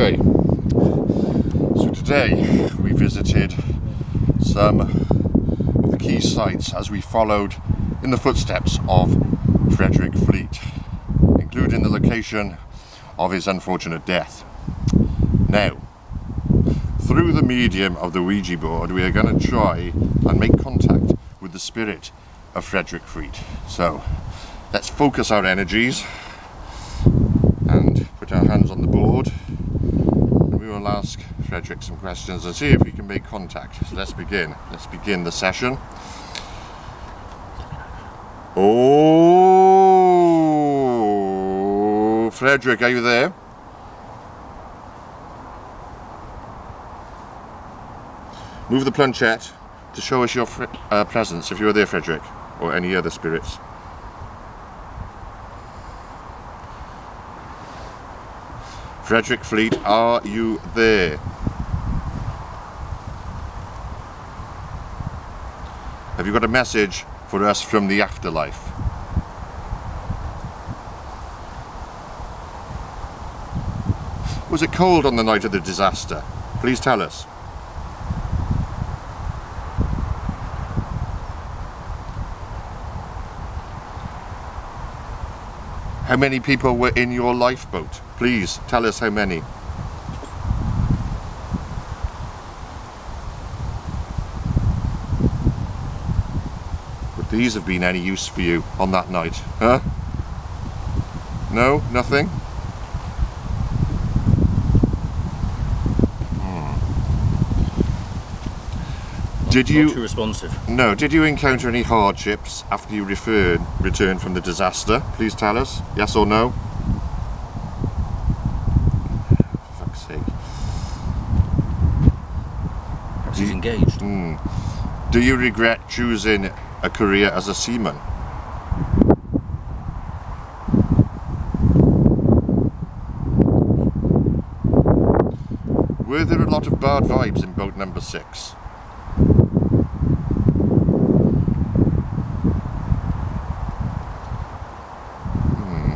Okay, so today we visited some of the key sites as we followed in the footsteps of Frederick Fleet, including the location of his unfortunate death. Now, through the medium of the Ouija board, we are going to try and make contact with the spirit of Frederick Fleet. So, let's focus our energies and put our hands on the board will ask Frederick some questions and see if we can make contact. So let's begin. Let's begin the session. Oh, Frederick, are you there? Move the planchette to show us your uh, presence if you are there, Frederick, or any other spirits. Frederick Fleet, are you there? Have you got a message for us from the afterlife? Was it cold on the night of the disaster? Please tell us. How many people were in your lifeboat? Please tell us how many. Would these have been any use for you on that night? Huh? No? Nothing? Did you? Not too responsive. No. Did you encounter any hardships after you referred, returned from the disaster? Please tell us. Yes or no? For fuck's sake. Perhaps he's engaged. Hmm. Do you regret choosing a career as a seaman? Were there a lot of bad vibes in boat number six? Hmm.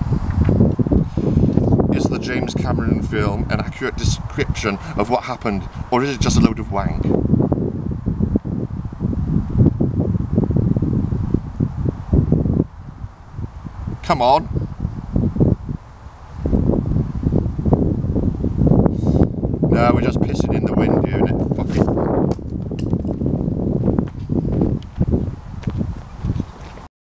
Is the James Cameron film an accurate description of what happened, or is it just a load of wank? Come on. No, we're just pissing in the wind here, innit?